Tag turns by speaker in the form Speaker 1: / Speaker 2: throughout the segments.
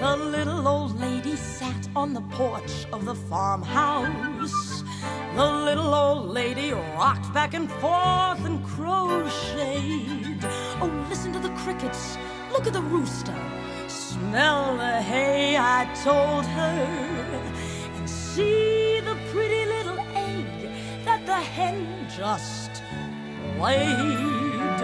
Speaker 1: The little old lady sat on the porch of the farmhouse. The little old lady rocked back and forth and crocheted. Oh, listen to the crickets. Look at the rooster. Smell the hay, I told her. And see the pretty little egg that the hen just laid.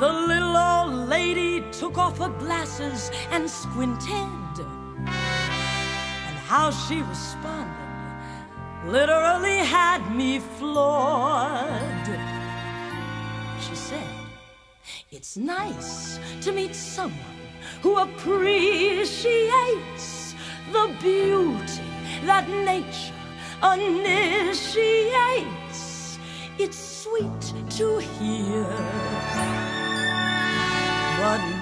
Speaker 1: The little old lady took off her glasses and squinted. And how she responded literally had me floored. She said, It's nice to meet someone who appreciates the beauty that nature initiates. It's sweet to hear. But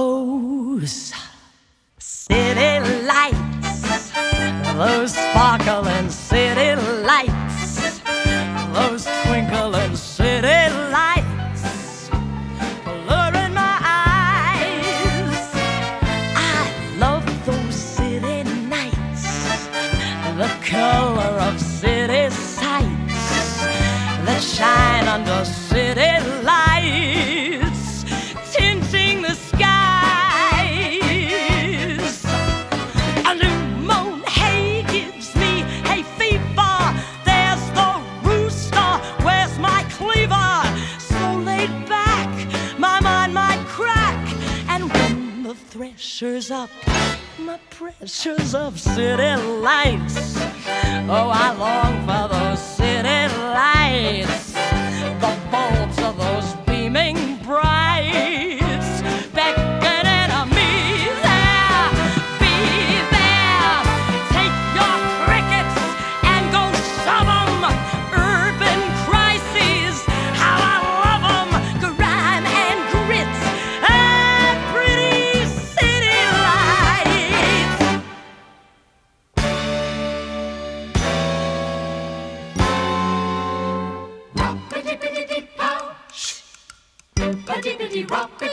Speaker 1: those city lights, those sparkling city lights, those twinkling city lights, blurring my eyes. I love those city nights, the color of city sights that shine under city up, my pressures of city lights. Oh, I long for those city lights, the bulbs Walking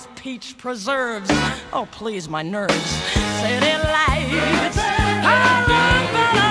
Speaker 1: these peach preserves. Oh, please, my nerves. City lights. How long